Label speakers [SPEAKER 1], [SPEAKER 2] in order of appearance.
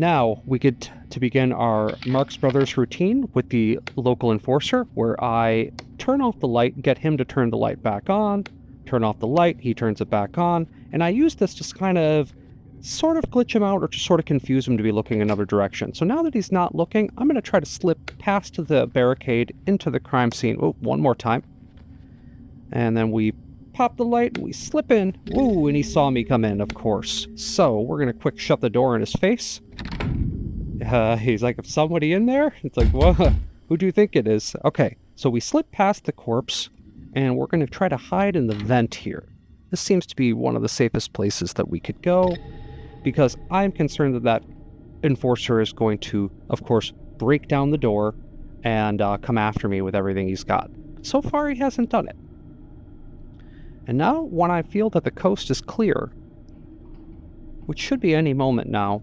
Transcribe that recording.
[SPEAKER 1] Now we get to begin our Marx Brothers routine with the local enforcer, where I turn off the light, get him to turn the light back on, turn off the light, he turns it back on, and I use this to kind of sort of glitch him out or just sort of confuse him to be looking another direction. So now that he's not looking, I'm going to try to slip past the barricade into the crime scene. Oh, one more time. And then we pop the light, and we slip in. Ooh, and he saw me come in, of course. So we're going to quick shut the door in his face. Uh, he's like, if somebody in there? It's like, well, who do you think it is? Okay, so we slip past the corpse, and we're going to try to hide in the vent here. This seems to be one of the safest places that we could go because I'm concerned that that enforcer is going to, of course, break down the door and uh, come after me with everything he's got. So far, he hasn't done it. And now, when I feel that the coast is clear, which should be any moment now,